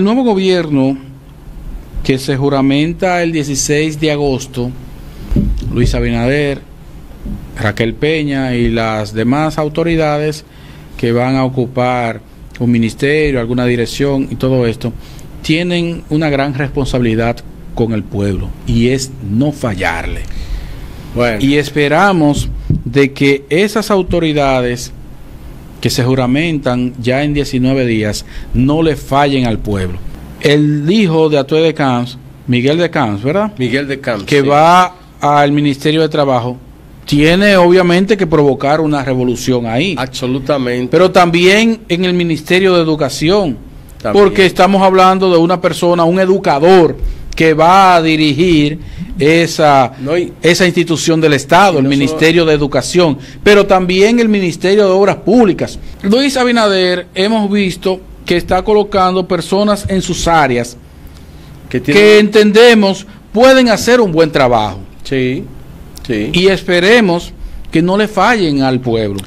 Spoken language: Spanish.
El nuevo gobierno que se juramenta el 16 de agosto, Luis Abinader, Raquel Peña y las demás autoridades que van a ocupar un ministerio, alguna dirección y todo esto, tienen una gran responsabilidad con el pueblo y es no fallarle. Bueno, Y esperamos de que esas autoridades que se juramentan ya en 19 días no le fallen al pueblo. El hijo de Atue de Camps, Miguel de Camps, ¿verdad? Miguel de Camps. Que sí. va al Ministerio de Trabajo, tiene obviamente que provocar una revolución ahí. Absolutamente. Pero también en el Ministerio de Educación, También. porque estamos hablando de una persona, un educador que va a dirigir esa, No, y- esa institución del Estado, el no Ministerio de Educación, pero también el Ministerio de Obras Públicas. Luis Abinader hemos visto que está colocando personas en sus áreas que que entendemos pueden hacer un buen trabajo Sí, sí. y esperemos que no le fallen al pueblo.